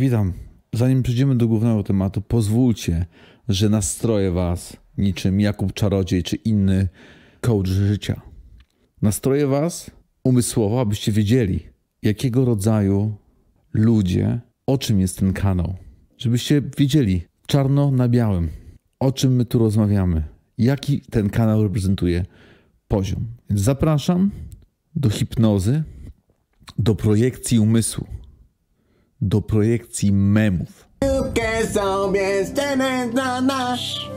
Witam. Zanim przejdziemy do głównego tematu, pozwólcie, że nastroję Was niczym Jakub Czarodziej czy inny coach życia. Nastroję Was umysłowo, abyście wiedzieli, jakiego rodzaju ludzie, o czym jest ten kanał. Żebyście wiedzieli czarno na białym, o czym my tu rozmawiamy, jaki ten kanał reprezentuje poziom. Więc zapraszam do hipnozy, do projekcji umysłu, do projekcji memów. Piłkę sobie scenę na nasz.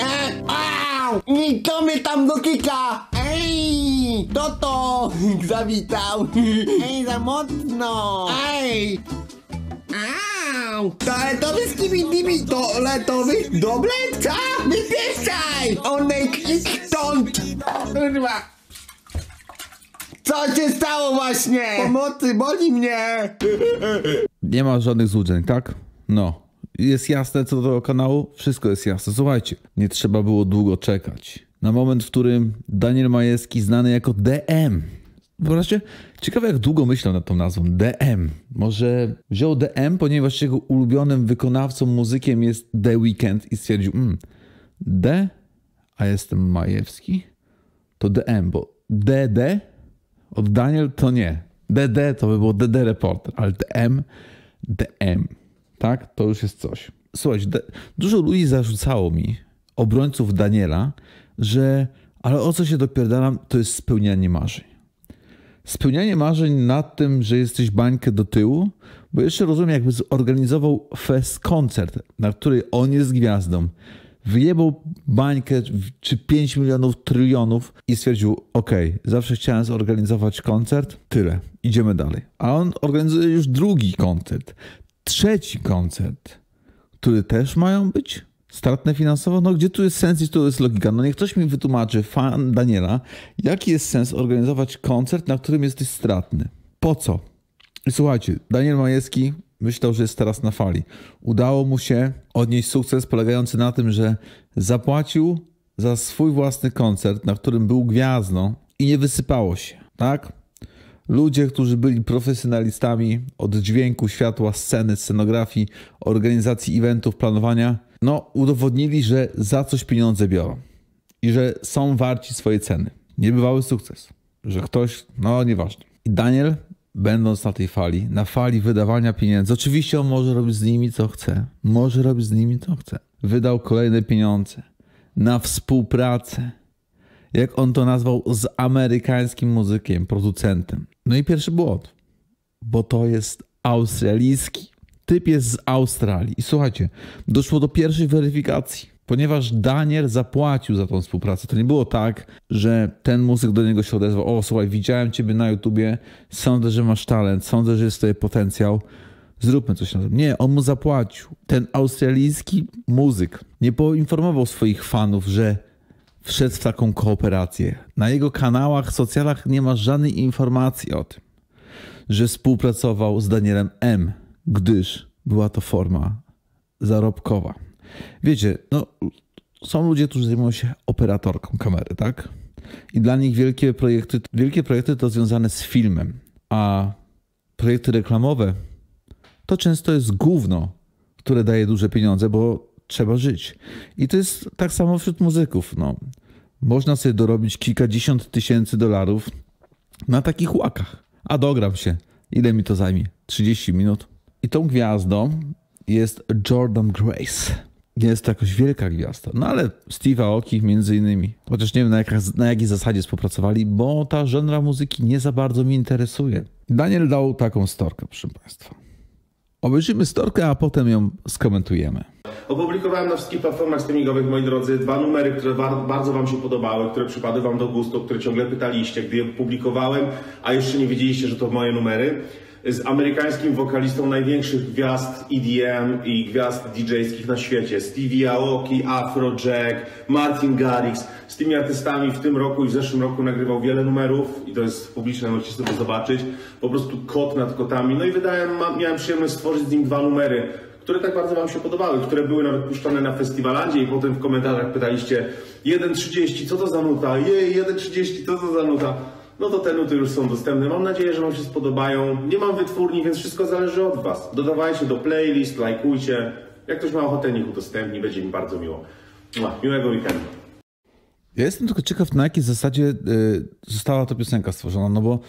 E, au! I to mnie tam dotyka! Ej! To to! Zawitał! Ej, za mocno! Ej! Au! Toaletowy skibidimi! Toaletowy dobleca! Wypieszczaj! Onek idź stąd! Kurwa! Co się stało właśnie? Pomocy, boli mnie! Nie ma żadnych złudzeń, tak? No. Jest jasne co do tego kanału? Wszystko jest jasne. Słuchajcie, nie trzeba było długo czekać. Na moment, w którym Daniel Majewski, znany jako DM, Wyobraźcie, ciekawe jak długo myślał nad tą nazwą. DM. Może wziął DM, ponieważ jego ulubionym wykonawcą, muzykiem jest The Weeknd i stwierdził, mm, D, a jestem Majewski, to DM, bo DD od Daniel to nie. DD to by było DD Reporter, ale DM, DM, tak? To już jest coś. Słuchajcie, dużo ludzi zarzucało mi, obrońców Daniela, że ale o co się dopierdalam, to jest spełnianie marzeń. Spełnianie marzeń nad tym, że jesteś bańkę do tyłu, bo jeszcze rozumiem, jakby zorganizował fest koncert, na który on jest gwiazdą, wyjebał bańkę czy 5 milionów, trylionów i stwierdził, ok, zawsze chciałem zorganizować koncert, tyle, idziemy dalej. A on organizuje już drugi koncert, trzeci koncert, który też mają być stratne finansowo? No gdzie tu jest sens i tu jest logika? No niech ktoś mi wytłumaczy, fan Daniela, jaki jest sens organizować koncert, na którym jesteś stratny? Po co? Słuchajcie, Daniel Majewski myślał, że jest teraz na fali. Udało mu się odnieść sukces polegający na tym, że zapłacił za swój własny koncert, na którym był gwiazdą i nie wysypało się, tak? Ludzie, którzy byli profesjonalistami od dźwięku, światła, sceny, scenografii, organizacji eventów, planowania, no udowodnili, że za coś pieniądze biorą i że są warci swojej ceny. Niebywały sukces, że ktoś, no nieważne. I Daniel, będąc na tej fali, na fali wydawania pieniędzy, oczywiście on może robić z nimi co chce, może robić z nimi co chce. Wydał kolejne pieniądze na współpracę, jak on to nazwał, z amerykańskim muzykiem, producentem. No i pierwszy błąd, bo to jest australijski. Typ jest z Australii. I słuchajcie, doszło do pierwszej weryfikacji. Ponieważ Daniel zapłacił za tą współpracę, to nie było tak, że ten muzyk do niego się odezwał. O, słuchaj, widziałem ciebie na YouTubie, sądzę, że masz talent, sądzę, że jest tutaj potencjał, zróbmy coś na tym. Nie, on mu zapłacił. Ten australijski muzyk nie poinformował swoich fanów, że wszedł w taką kooperację. Na jego kanałach, socjalach nie ma żadnej informacji o tym, że współpracował z Danielem M gdyż była to forma zarobkowa. Wiecie, no, są ludzie, którzy zajmują się operatorką kamery, tak? I dla nich wielkie projekty, wielkie projekty to związane z filmem, a projekty reklamowe to często jest gówno, które daje duże pieniądze, bo trzeba żyć. I to jest tak samo wśród muzyków. No. Można sobie dorobić kilkadziesiąt tysięcy dolarów na takich łakach. A dogram się. Ile mi to zajmie? 30 minut? I tą gwiazdą jest Jordan Grace. Jest to jakoś wielka gwiazda. No ale Steve Aoki między innymi. Chociaż nie wiem na, jaka, na jakiej zasadzie współpracowali, bo ta żenra muzyki nie za bardzo mi interesuje. Daniel dał taką storkę, proszę Państwa. Obejrzymy storkę, a potem ją skomentujemy. Opublikowałem na wszystkich platformach streamingowych, moi drodzy, dwa numery, które bardzo Wam się podobały, które przypadły Wam do gustu, które ciągle pytaliście, gdy je publikowałem, a jeszcze nie wiedzieliście, że to moje numery z amerykańskim wokalistą największych gwiazd EDM i gwiazd DJ-skich na świecie. Stevie Aoki, Afrojack, Martin Garrix. Z tymi artystami w tym roku i w zeszłym roku nagrywał wiele numerów i to jest publiczne, możecie sobie zobaczyć. Po prostu kot nad kotami. No i wydałem, miałem przyjemność stworzyć z nim dwa numery, które tak bardzo Wam się podobały, które były nawet puszczone na festiwalandzie i potem w komentarzach pytaliście 1.30, co to za nuta? Jej, 1.30, co to za nuta? No to te nuty już są dostępne. Mam nadzieję, że Wam się spodobają. Nie mam wytwórni, więc wszystko zależy od Was. Dodawajcie do playlist, lajkujcie. Jak ktoś ma ochotę, niech udostępni, będzie mi bardzo miło. Miłego weekendu. Ja jestem tylko ciekaw, na jakiej zasadzie y, została ta piosenka stworzona, no bo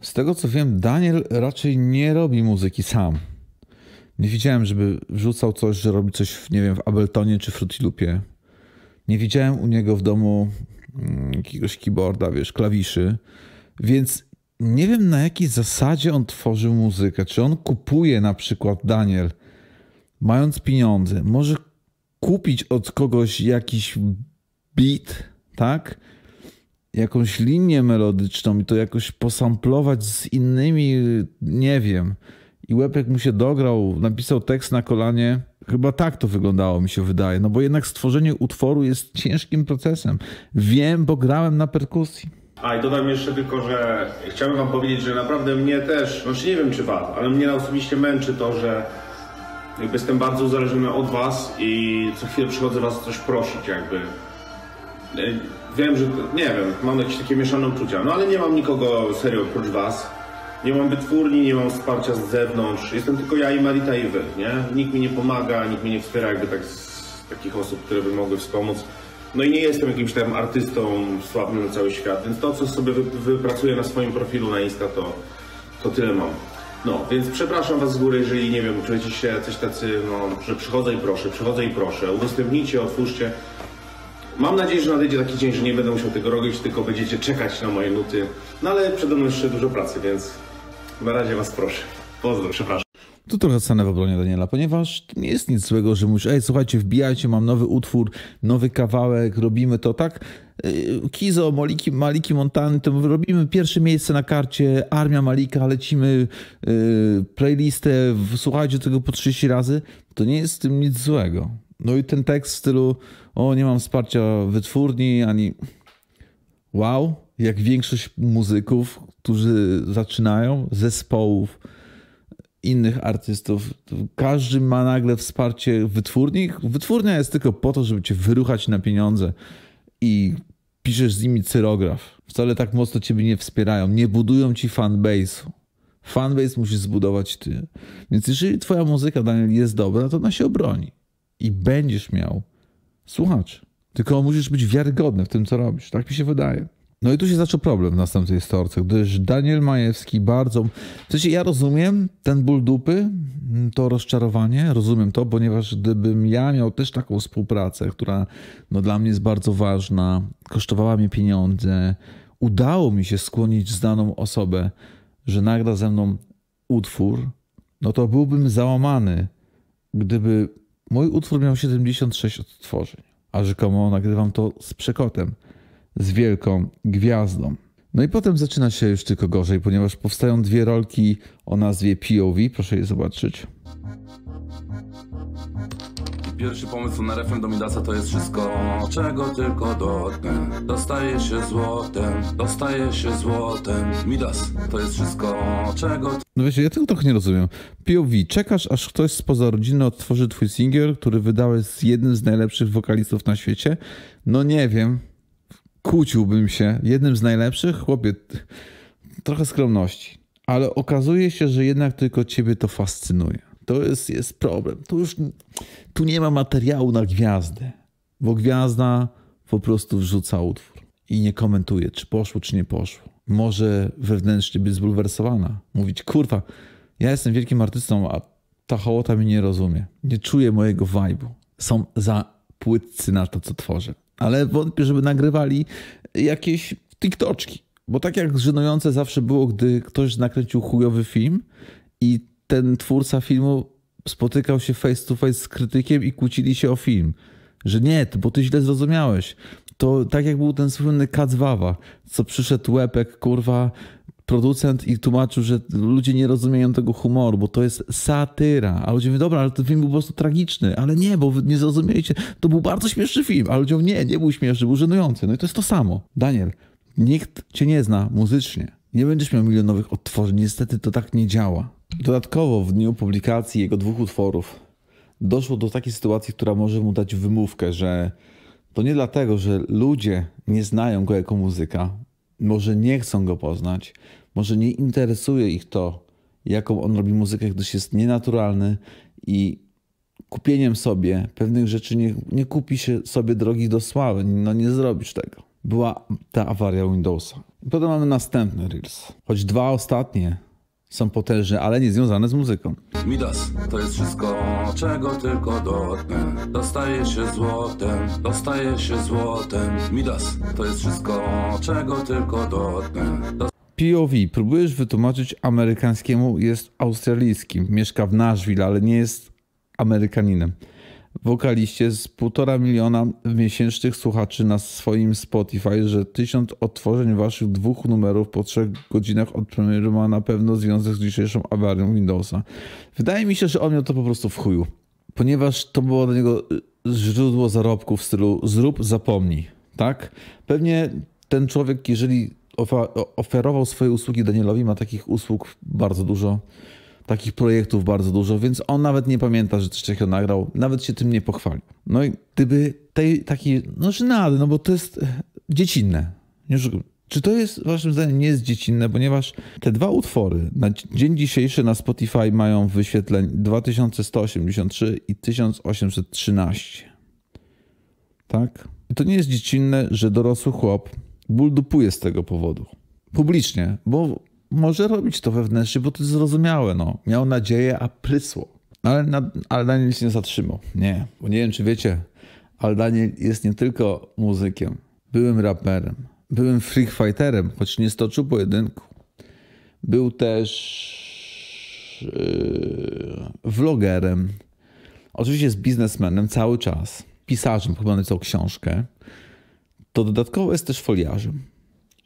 z tego co wiem, Daniel raczej nie robi muzyki sam. Nie widziałem, żeby wrzucał coś, że robi coś, w, nie wiem, w Ablettonie czy Fruity Loopie. Nie widziałem u niego w domu jakiegoś keyboarda, wiesz, klawiszy, więc nie wiem na jakiej zasadzie on tworzył muzykę. Czy on kupuje na przykład Daniel, mając pieniądze, może kupić od kogoś jakiś beat, tak? Jakąś linię melodyczną i to jakoś posamplować z innymi, nie wiem. I Łepek mu się dograł, napisał tekst na kolanie. Chyba tak to wyglądało, mi się wydaje. No bo jednak stworzenie utworu jest ciężkim procesem. Wiem, bo grałem na perkusji. A i dodam jeszcze tylko, że chciałbym Wam powiedzieć, że naprawdę mnie też, znaczy nie wiem czy Was, ale mnie osobiście męczy to, że jakby jestem bardzo uzależniony od Was i co chwilę przychodzę Was coś prosić jakby. E, Wiem, że, nie wiem, mam jakieś takie mieszane uczucia, no ale nie mam nikogo serio oprócz Was. Nie mam wytwórni, nie mam wsparcia z zewnątrz. Jestem tylko ja i Marita i Wy, nie? Nikt mi nie pomaga, nikt mnie nie wspiera jakby tak z takich osób, które by mogły wspomóc. No i nie jestem jakimś tam artystą sławnym na cały świat, więc to, co sobie wy, wypracuję na swoim profilu na Insta, to, to tyle mam. No, więc przepraszam Was z góry, jeżeli, nie wiem, czujecie się coś tacy, no, że przychodzę i proszę, przychodzę i proszę, udostępnijcie, otwórzcie. Mam nadzieję, że nadejdzie taki dzień, że nie będę musiał tego robić, tylko będziecie czekać na moje nuty. No ale przede mną jeszcze dużo pracy, więc na razie Was proszę. Pozdro, przepraszam. Tu trochę stanę w obronie Daniela, ponieważ nie jest nic złego, że mówisz, ej, słuchajcie, wbijajcie, mam nowy utwór, nowy kawałek, robimy to, tak? Yy, Kizo, Maliki, Maliki Montany, to robimy pierwsze miejsce na karcie, Armia Malika, lecimy yy, playlistę, słuchajcie tego po 30 razy, to nie jest w tym nic złego. No i ten tekst w stylu, o, nie mam wsparcia wytwórni, ani wow, jak większość muzyków, którzy zaczynają, zespołów, innych artystów. Każdy ma nagle wsparcie wytwórni. Wytwórnia jest tylko po to, żeby cię wyruchać na pieniądze i piszesz z nimi cyrograf. Wcale tak mocno ciebie nie wspierają. Nie budują ci fanbase'u. Fanbase musisz zbudować ty. Więc jeżeli twoja muzyka, Daniel, jest dobra, to ona się obroni. I będziesz miał słuchaczy. Tylko musisz być wiarygodny w tym, co robisz. Tak mi się wydaje. No i tu się zaczął problem w następnej storce, gdyż Daniel Majewski bardzo... W sensie ja rozumiem ten ból dupy, to rozczarowanie, rozumiem to, ponieważ gdybym ja miał też taką współpracę, która no, dla mnie jest bardzo ważna, kosztowała mnie pieniądze, udało mi się skłonić znaną osobę, że nagra ze mną utwór, no to byłbym załamany, gdyby mój utwór miał 76 odtworzeń, a rzekomo nagrywam to z przekotem, z wielką gwiazdą. No i potem zaczyna się już tylko gorzej, ponieważ powstają dwie rolki o nazwie POV, proszę je zobaczyć. Pierwszy pomysł na refren do Midasa to jest wszystko, czego tylko dotknę. Dostaje się złotem, dostaje się złotem. Midas to jest wszystko, czego No wiecie, ja tego trochę nie rozumiem. POV, czekasz aż ktoś spoza rodziny odtworzy twój singiel, który wydałeś z jednym z najlepszych wokalistów na świecie? No nie wiem. Kłóciłbym się. Jednym z najlepszych? Chłopie, trochę skromności. Ale okazuje się, że jednak tylko ciebie to fascynuje. To jest, jest problem. Tu już tu nie ma materiału na gwiazdę, bo gwiazda po prostu wrzuca utwór i nie komentuje, czy poszło, czy nie poszło. Może wewnętrznie być zbulwersowana. Mówić, kurwa, ja jestem wielkim artystą, a ta hołota mnie nie rozumie. Nie czuje mojego vibe'u. Są za płytcy na to, co tworzę. Ale wątpię, żeby nagrywali jakieś TikToczki. Bo tak jak żenujące zawsze było, gdy ktoś nakręcił chujowy film i ten twórca filmu spotykał się face to face z krytykiem i kłócili się o film. Że nie, bo ty źle zrozumiałeś. To tak jak był ten słynny Kacwawa, co przyszedł łepek, kurwa, producent i tłumaczył, że ludzie nie rozumieją tego humoru, bo to jest satyra. A ludzie mówią, dobra, ale ten film był po prostu tragiczny. Ale nie, bo wy nie zrozumieliście. To był bardzo śmieszny film. A ludzie mówią, nie, nie był śmieszny, był żenujący. No i to jest to samo. Daniel, nikt cię nie zna muzycznie. Nie będziesz miał milionowych odtworzeń. Niestety to tak nie działa. Dodatkowo w dniu publikacji jego dwóch utworów doszło do takiej sytuacji, która może mu dać wymówkę, że to nie dlatego, że ludzie nie znają go jako muzyka, może nie chcą go poznać, może nie interesuje ich to, jaką on robi muzykę, gdyż jest nienaturalny i kupieniem sobie pewnych rzeczy nie, nie kupi się sobie drogi do sławy. No nie zrobisz tego. Była ta awaria Windowsa. Potem mamy następny Reels. Choć dwa ostatnie są potężne, ale nie związane z muzyką. Midas to jest wszystko, czego tylko dotknę. Dostaje się złotem, dostaje się złotem. Midas to jest wszystko, czego tylko dotknę. POV próbujesz wytłumaczyć amerykańskiemu, jest australijskim, mieszka w Nashville, ale nie jest Amerykaninem. Wokaliście z półtora miliona miesięcznych słuchaczy na swoim Spotify, że tysiąc odtworzeń waszych dwóch numerów po trzech godzinach od premiery ma na pewno związek z dzisiejszą awarią Windowsa. Wydaje mi się, że on miał to po prostu w chuju, ponieważ to było dla niego źródło zarobku w stylu zrób, zapomnij, tak? Pewnie ten człowiek, jeżeli oferował swoje usługi Danielowi, ma takich usług bardzo dużo, takich projektów bardzo dużo, więc on nawet nie pamięta, że coś takiego nagrał, nawet się tym nie pochwalił. No i gdyby tej taki, no żenady, no bo to jest e, dziecinne. Czy to jest, waszym zdaniem, nie jest dziecinne, ponieważ te dwa utwory na dzień dzisiejszy na Spotify mają wyświetleń 2183 i 1813. Tak? I to nie jest dziecinne, że dorosły chłop buldupuje z tego powodu. Publicznie, bo może robić to wewnętrznie, bo to jest zrozumiałe. No. Miał nadzieję, a prysło. Ale, na, ale Daniel się nie zatrzymał. Nie, bo nie wiem, czy wiecie, ale Daniel jest nie tylko muzykiem. Byłym raperem. Byłym freak fighterem, choć nie stoczył pojedynku. Był też yy, vlogerem. Oczywiście jest biznesmenem cały czas. Pisarzem, chyba napisał książkę to dodatkowo jest też foliarzem.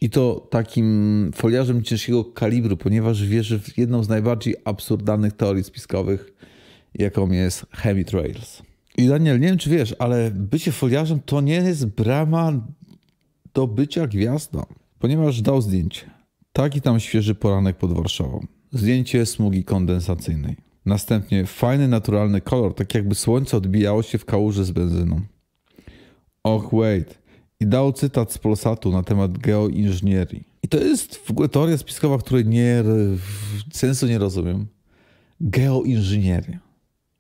I to takim foliarzem ciężkiego kalibru, ponieważ wierzy w jedną z najbardziej absurdalnych teorii spiskowych, jaką jest chemitrails. I Daniel, nie wiem czy wiesz, ale bycie foliarzem to nie jest brama do bycia gwiazdą, ponieważ dał zdjęcie. Taki tam świeży poranek pod Warszawą. Zdjęcie smugi kondensacyjnej. Następnie fajny, naturalny kolor, tak jakby słońce odbijało się w kałuży z benzyną. Och, wait i dał cytat z Polsatu na temat geoinżynierii. I to jest w ogóle teoria spiskowa, której nie, sensu nie rozumiem. Geoinżynieria.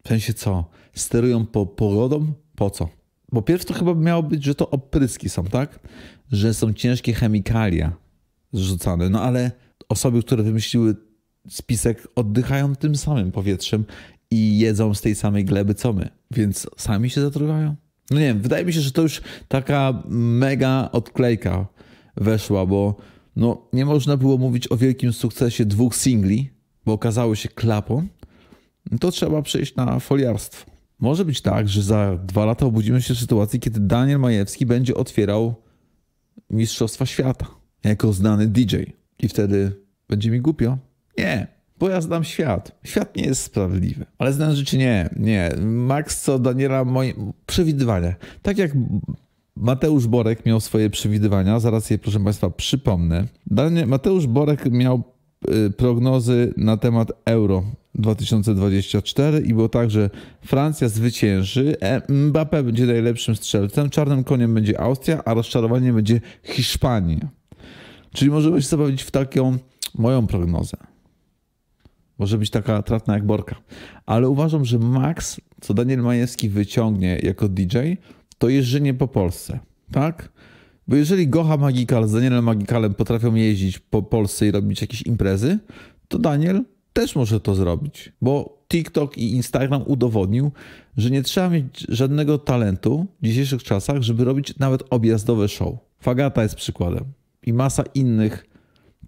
W sensie co? Sterują po pogodą? Po co? Bo pierwsze to chyba miało być, że to opryski są, tak? Że są ciężkie chemikalia zrzucane. No ale osoby, które wymyśliły spisek, oddychają tym samym powietrzem i jedzą z tej samej gleby co my. Więc sami się zatruwają. No nie wiem, wydaje mi się, że to już taka mega odklejka weszła, bo no, nie można było mówić o wielkim sukcesie dwóch singli, bo okazały się klapą. No to trzeba przejść na foliarstwo. Może być tak, że za dwa lata obudzimy się w sytuacji, kiedy Daniel Majewski będzie otwierał Mistrzostwa Świata jako znany DJ. I wtedy będzie mi głupio? Nie, bo ja znam świat. Świat nie jest sprawiedliwy. Ale znam rzeczy nie, nie. Max co Daniela moje przewidywania. Tak jak Mateusz Borek miał swoje przewidywania, zaraz je proszę Państwa przypomnę. Mateusz Borek miał y, prognozy na temat euro 2024 i było tak, że Francja zwycięży, e, Mbappé będzie najlepszym strzelcem, czarnym koniem będzie Austria, a rozczarowaniem będzie Hiszpania. Czyli możemy się zabawić w taką moją prognozę. Może być taka tratna jak Borka. Ale uważam, że Max, co Daniel Majewski wyciągnie jako DJ, to jeżdżenie po Polsce. Tak? Bo jeżeli Gocha Magikal z Danielem Magikalem potrafią jeździć po Polsce i robić jakieś imprezy, to Daniel też może to zrobić. Bo TikTok i Instagram udowodnił, że nie trzeba mieć żadnego talentu w dzisiejszych czasach, żeby robić nawet objazdowe show. Fagata jest przykładem. I masa innych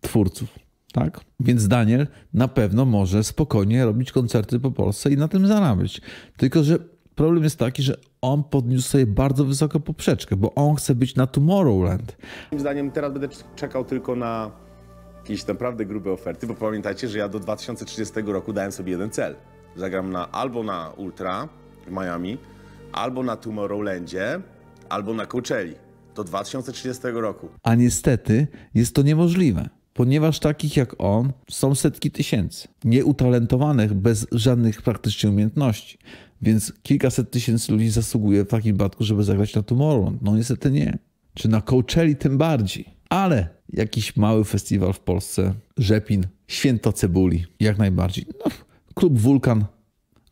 twórców. Tak? Więc Daniel na pewno może spokojnie robić koncerty po Polsce i na tym zarabiać. Tylko, że problem jest taki, że on podniósł sobie bardzo wysoko poprzeczkę, bo on chce być na Tomorrowland. Moim zdaniem teraz będę czekał tylko na jakieś naprawdę grube oferty, bo pamiętajcie, że ja do 2030 roku dałem sobie jeden cel. Zagram na, albo na Ultra w Miami, albo na Tomorrowlandzie, albo na Coachelli do 2030 roku. A niestety jest to niemożliwe ponieważ takich jak on są setki tysięcy, nieutalentowanych, bez żadnych praktycznie umiejętności. Więc kilkaset tysięcy ludzi zasługuje w takim przypadku, żeby zagrać na Tomorrowland. No niestety nie. Czy na Coachelli tym bardziej. Ale jakiś mały festiwal w Polsce, Rzepin, Święto Cebuli, jak najbardziej. No, klub Wulkan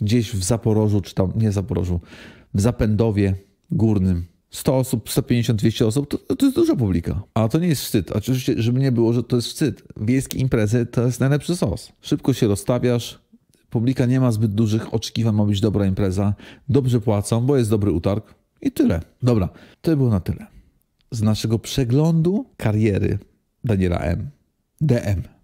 gdzieś w Zaporożu, czy tam nie Zaporożu, w Zapędowie Górnym. 100 osób, 150, 200 osób, to, to jest duża publika. A to nie jest wstyd. Oczywiście, żeby nie było, że to jest wstyd. Wiejskie imprezy to jest najlepszy sos. Szybko się rozstawiasz, publika nie ma zbyt dużych oczekiwań, ma być dobra impreza. Dobrze płacą, bo jest dobry utarg i tyle. Dobra, to było na tyle. Z naszego przeglądu kariery Daniela M. DM.